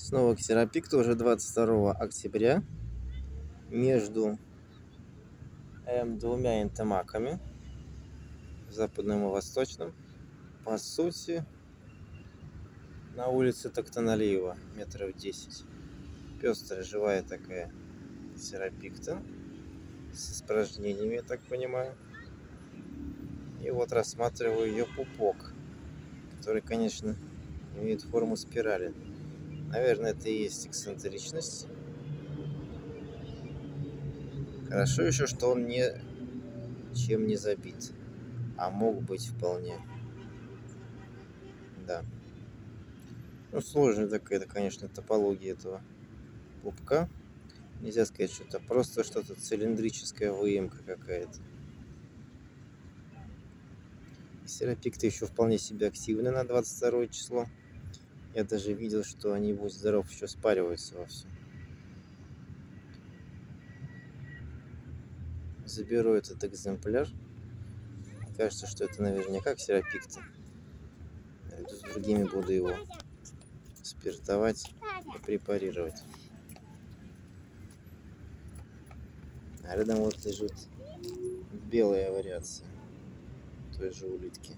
Снова ксеропик, тоже 22 октября. Между эм, двумя энтомаками, западным и восточным. По сути, на улице Токтоналиева, метров 10. Пестрая, живая такая ксеропикта с испражнениями, я так понимаю. И вот рассматриваю ее пупок, который, конечно, имеет форму спирали. Наверное, это и есть эксцентричность. Хорошо еще, что он не чем не забит. А мог быть вполне. Да. Ну, сложная такая, конечно, топология этого пупка. Нельзя сказать, что это просто что-то цилиндрическая выемка какая-то. Серапик-то еще вполне себе активный на 22 число. Я даже видел, что они, будь здоров, еще спариваются во всем. Заберу этот экземпляр. Кажется, что это наверняка ксеропикта. С другими буду его спиртовать и препарировать. А рядом вот лежит белая вариация той же улитки.